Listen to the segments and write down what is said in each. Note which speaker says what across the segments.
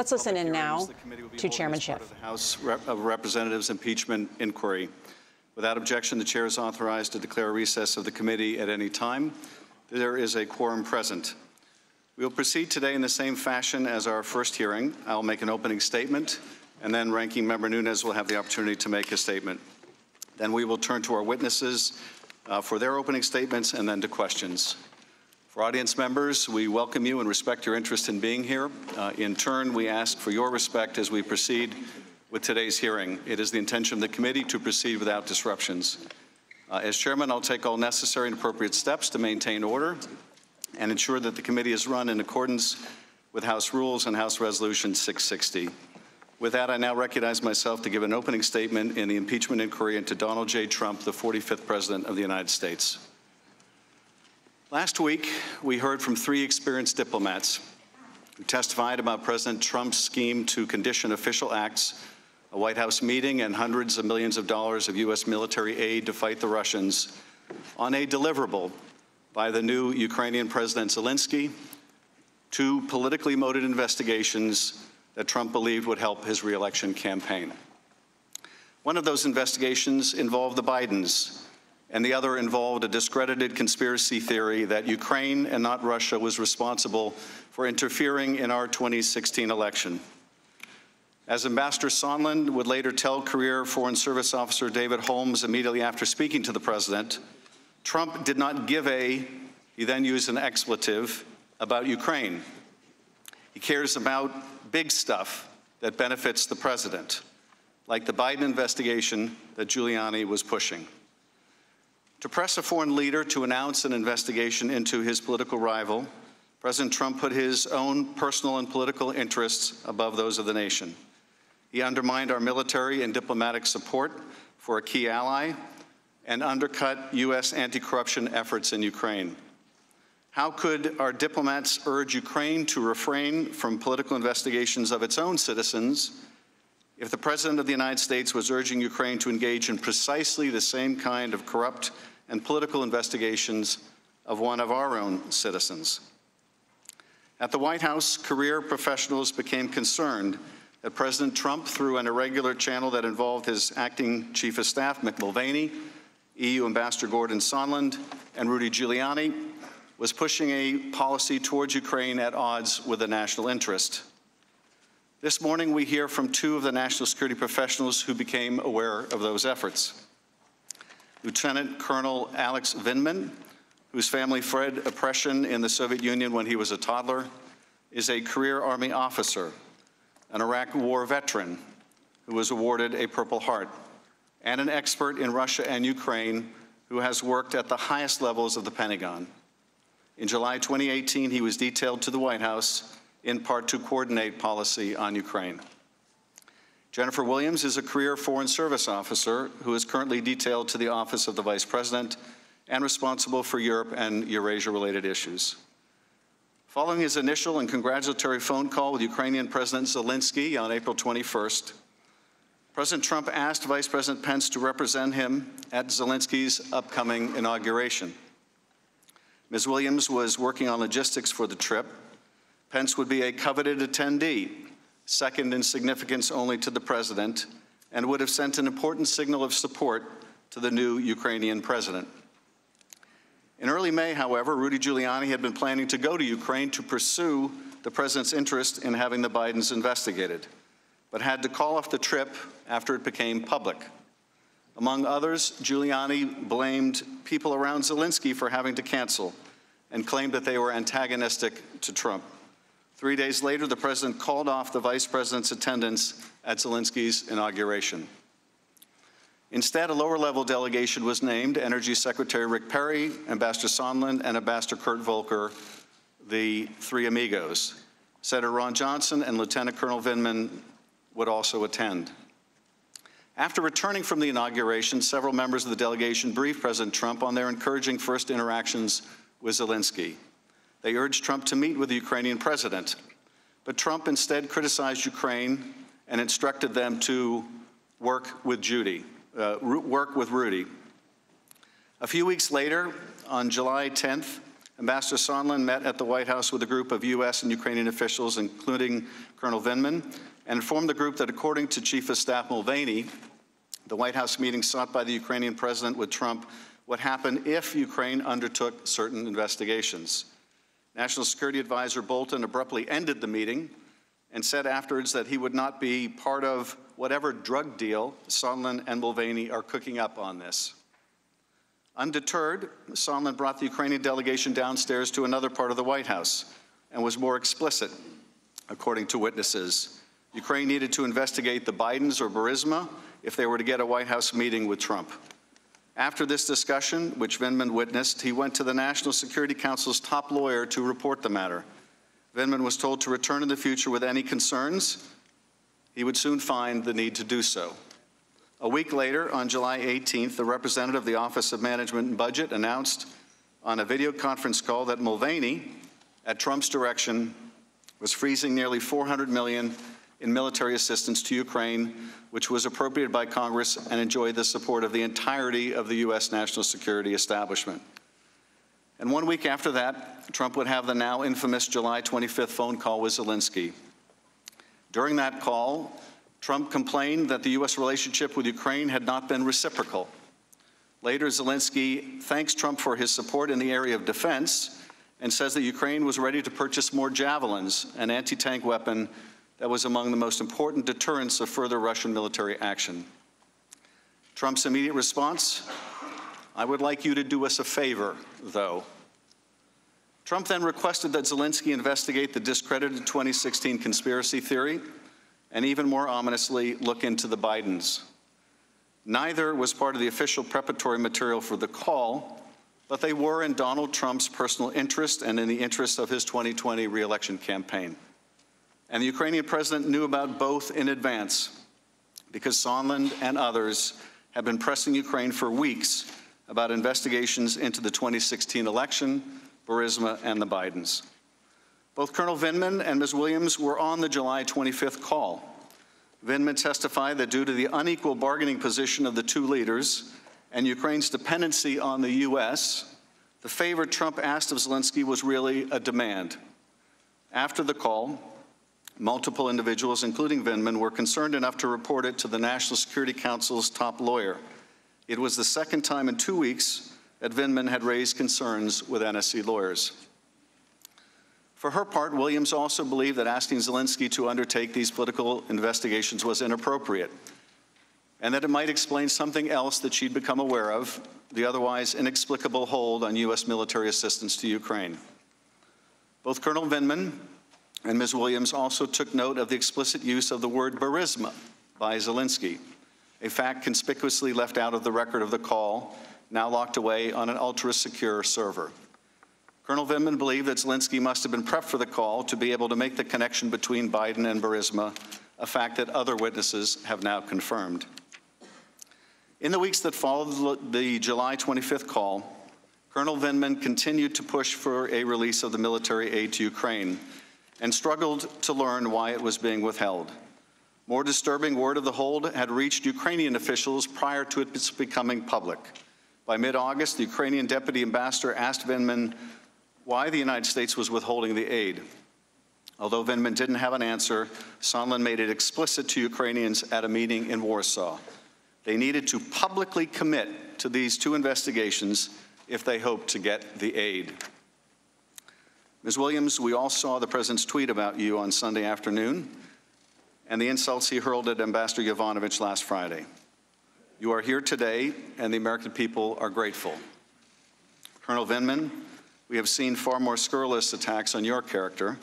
Speaker 1: Let's listen in now
Speaker 2: the committee will be
Speaker 1: to
Speaker 2: holding
Speaker 1: Chairman Schiff.
Speaker 2: of the House of Representatives impeachment inquiry. Without objection, the chair is authorized to declare a recess of the committee at any time. There is a quorum present. We will proceed today in the same fashion as our first hearing. I'll make an opening statement, and then Ranking Member Nunes will have the opportunity to make a statement. Then we will turn to our witnesses uh, for their opening statements and then to questions. For audience members, we welcome you and respect your interest in being here. Uh, in turn, we ask for your respect as we proceed with today's hearing. It is the intention of the committee to proceed without disruptions. Uh, as chairman, I'll take all necessary and appropriate steps to maintain order and ensure that the committee is run in accordance with House rules and House Resolution 660. With that, I now recognize myself to give an opening statement in the impeachment inquiry into Donald J. Trump, the 45th President of the United States. Last week, we heard from three experienced diplomats who testified about President Trump's scheme to condition official acts, a White House meeting, and hundreds of millions of dollars of U.S. military aid to fight the Russians on a deliverable by the new Ukrainian President Zelensky, two politically motivated investigations that Trump believed would help his reelection campaign. One of those investigations involved the Bidens, and the other involved a discredited conspiracy theory that Ukraine and not Russia was responsible for interfering in our 2016 election. As Ambassador Sondland would later tell career Foreign Service Officer David Holmes immediately after speaking to the president, Trump did not give a, he then used an expletive, about Ukraine. He cares about big stuff that benefits the president, like the Biden investigation that Giuliani was pushing. To press a foreign leader to announce an investigation into his political rival, President Trump put his own personal and political interests above those of the nation. He undermined our military and diplomatic support for a key ally and undercut U.S. anti corruption efforts in Ukraine. How could our diplomats urge Ukraine to refrain from political investigations of its own citizens if the President of the United States was urging Ukraine to engage in precisely the same kind of corrupt and political investigations of one of our own citizens? At the White House, career professionals became concerned that President Trump, through an irregular channel that involved his acting chief of staff, Mick Mulvaney, EU Ambassador Gordon Sondland, and Rudy Giuliani, was pushing a policy towards Ukraine at odds with the national interest. This morning, we hear from two of the national security professionals who became aware of those efforts. Lieutenant Colonel Alex Vindman, whose family fled oppression in the Soviet Union when he was a toddler, is a career Army officer, an Iraq War veteran who was awarded a Purple Heart, and an expert in Russia and Ukraine who has worked at the highest levels of the Pentagon. In July 2018, he was detailed to the White House in part to coordinate policy on Ukraine. Jennifer Williams is a career Foreign Service officer who is currently detailed to the Office of the Vice President and responsible for Europe and Eurasia related issues. Following his initial and congratulatory phone call with Ukrainian President Zelensky on April 21st, President Trump asked Vice President Pence to represent him at Zelensky's upcoming inauguration. Ms. Williams was working on logistics for the trip. Pence would be a coveted attendee, second in significance only to the president, and would have sent an important signal of support to the new Ukrainian president. In early May, however, Rudy Giuliani had been planning to go to Ukraine to pursue the president's interest in having the Bidens investigated, but had to call off the trip after it became public. Among others, Giuliani blamed people around Zelensky for having to cancel and claimed that they were antagonistic to Trump. Three days later, the president called off the vice president's attendance at Zelensky's inauguration. Instead, a lower level delegation was named Energy Secretary Rick Perry, Ambassador Sondland, and Ambassador Kurt Volker, the three amigos. Senator Ron Johnson and Lieutenant Colonel Vindman would also attend. After returning from the inauguration, several members of the delegation briefed President Trump on their encouraging first interactions with Zelensky. They urged Trump to meet with the Ukrainian president, but Trump instead criticized Ukraine and instructed them to work with Judy, uh, work with Rudy. A few weeks later, on July 10th, Ambassador Sondland met at the White House with a group of U.S. and Ukrainian officials, including Colonel Vindman, and informed the group that according to Chief of Staff Mulvaney, the White House meeting sought by the Ukrainian president with Trump would happen if Ukraine undertook certain investigations. National Security Advisor Bolton abruptly ended the meeting and said afterwards that he would not be part of whatever drug deal Sondland and Mulvaney are cooking up on this. Undeterred, Sondland brought the Ukrainian delegation downstairs to another part of the White House and was more explicit, according to witnesses. Ukraine needed to investigate the Bidens or Burisma if they were to get a White House meeting with Trump. After this discussion, which Vindman witnessed, he went to the National Security Council's top lawyer to report the matter. Vindman was told to return in the future with any concerns. He would soon find the need to do so. A week later, on July 18th, the representative of the Office of Management and Budget announced on a video conference call that Mulvaney, at Trump's direction, was freezing nearly 400 million in military assistance to Ukraine, which was appropriated by Congress and enjoyed the support of the entirety of the U.S. national security establishment. And one week after that, Trump would have the now infamous July 25th phone call with Zelensky. During that call, Trump complained that the U.S. relationship with Ukraine had not been reciprocal. Later, Zelensky thanks Trump for his support in the area of defense and says that Ukraine was ready to purchase more javelins, an anti tank weapon that was among the most important deterrents of further Russian military action. Trump's immediate response I would like you to do us a favor, though. Trump then requested that Zelensky investigate the discredited 2016 conspiracy theory and even more ominously, look into the Bidens. Neither was part of the official preparatory material for the call, but they were in Donald Trump's personal interest and in the interest of his 2020 reelection campaign. And the Ukrainian president knew about both in advance because Sondland and others have been pressing Ukraine for weeks about investigations into the 2016 election, Burisma, and the Bidens. Both Colonel Vindman and Ms. Williams were on the July 25th call. Vindman testified that due to the unequal bargaining position of the two leaders and Ukraine's dependency on the U.S., the favor Trump asked of Zelensky was really a demand. After the call, multiple individuals, including Vindman, were concerned enough to report it to the National Security Council's top lawyer. It was the second time in two weeks that Vindman had raised concerns with NSC lawyers. For her part, Williams also believed that asking Zelensky to undertake these political investigations was inappropriate and that it might explain something else that she'd become aware of, the otherwise inexplicable hold on U.S. military assistance to Ukraine. Both Colonel Vindman and Ms. Williams also took note of the explicit use of the word Burisma by Zelensky, a fact conspicuously left out of the record of the call, now locked away on an ultra-secure server. Colonel Vindman believed that Zelensky must have been prepped for the call to be able to make the connection between Biden and Burisma, a fact that other witnesses have now confirmed. In the weeks that followed the July 25th call, Colonel Vindman continued to push for a release of the military aid to Ukraine and struggled to learn why it was being withheld. More disturbing word of the hold had reached Ukrainian officials prior to its becoming public. By mid August, the Ukrainian deputy ambassador asked Vindman why the United States was withholding the aid. Although Vindman didn't have an answer, Sondland made it explicit to Ukrainians at a meeting in Warsaw. They needed to publicly commit to these two investigations if they hoped to get the aid. Ms. Williams, we all saw the president's tweet about you on Sunday afternoon and the insults he hurled at Ambassador Yovanovitch last Friday. You are here today, and the American people are grateful. Colonel Vindman, we have seen far more scurrilous attacks on your character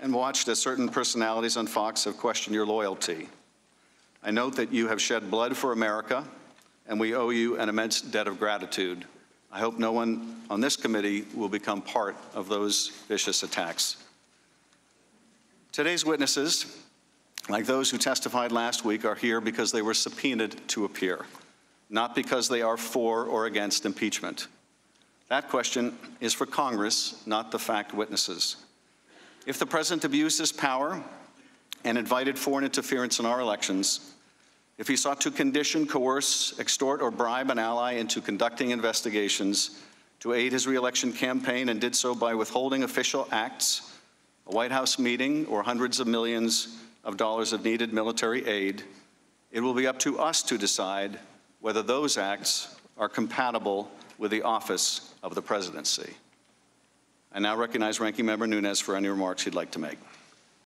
Speaker 2: and watched as certain personalities on Fox have questioned your loyalty. I note that you have shed blood for America, and we owe you an immense debt of gratitude. I hope no one on this committee will become part of those vicious attacks. Today's witnesses, like those who testified last week, are here because they were subpoenaed to appear, not because they are for or against impeachment. That question is for Congress, not the fact witnesses. If the president abused his power and invited foreign interference in our elections, if he sought to condition, coerce, extort, or bribe an ally into conducting investigations, to aid his reelection campaign and did so by withholding official acts, a White House meeting, or hundreds of millions of dollars of needed military aid, it will be up to us to decide whether those acts are compatible with the office of the presidency. I now recognize Ranking Member Nunes for any remarks he'd like to make.